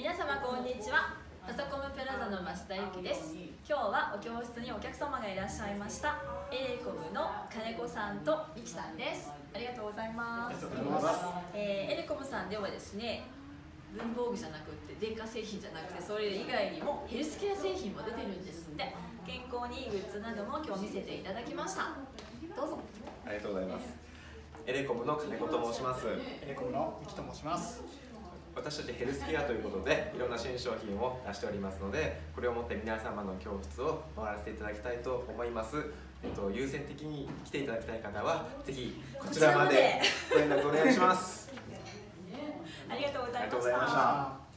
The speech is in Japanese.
皆様こんにちは。パソコムプラザの増田由紀です。今日はお教室にお客様がいらっしゃいました。エレコムの金子さんとミキさんです。ありがとうございます。えーエレコムさんではですね文房具じゃなくって電化製品じゃなくてそれ以外にもヘルスケア製品も出てるんですって。健康にいいグッズなども今日見せていただきました。どうぞ。ありがとうございます。エレコムの金子と申します。エレコムのミキと申します。私たちヘルスケアということで、いろんな新商品を出しておりますので、これをもって皆様の教室を回らせていただきたいと思います。えっと優先的に来ていただきたい方は、ぜひこちらまでご連絡お願いします。ありがとうございました。